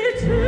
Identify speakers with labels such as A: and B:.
A: Sweet.